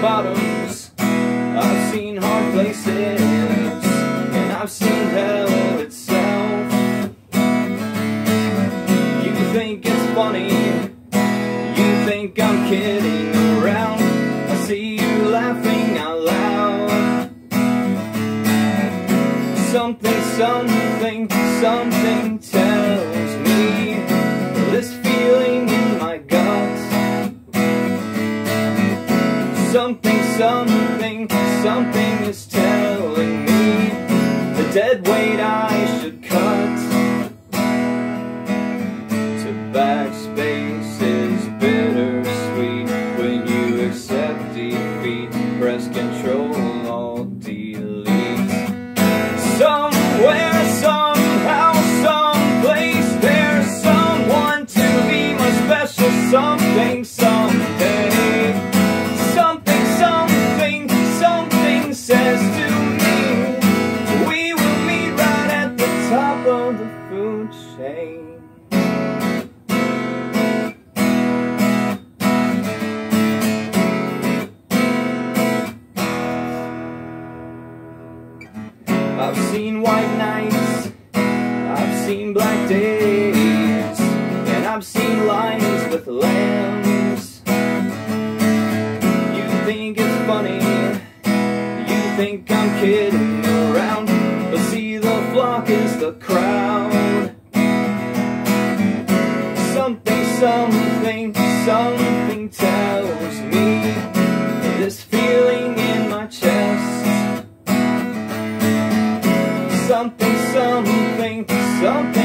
bottoms. I've seen hard places, and I've seen hell itself. You think it's funny, you think I'm kidding around. I see you laughing out loud. Something, something, something tells Something, something, something is telling me the dead weight I should cut. To backspace says the crowd. Something, something, something tells me this feeling in my chest. Something, something, something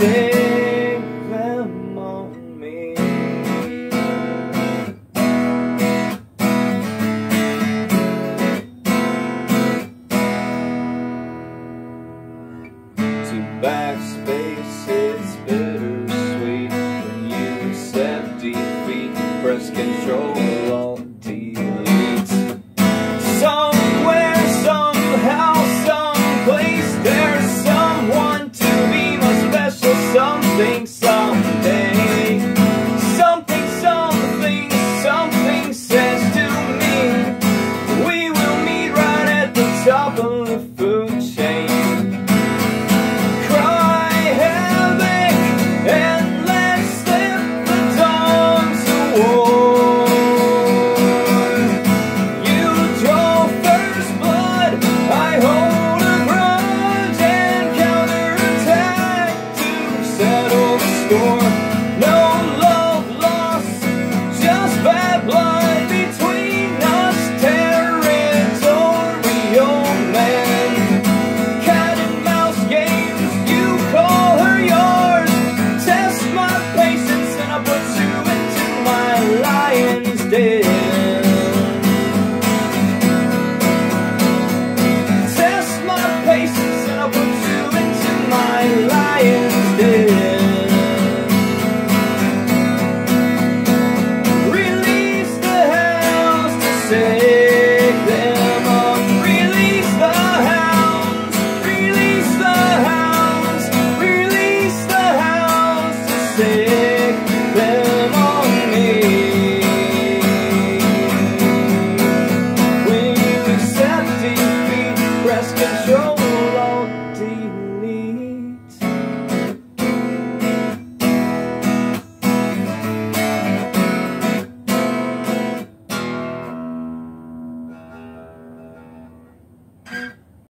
Save them on me. To backspace.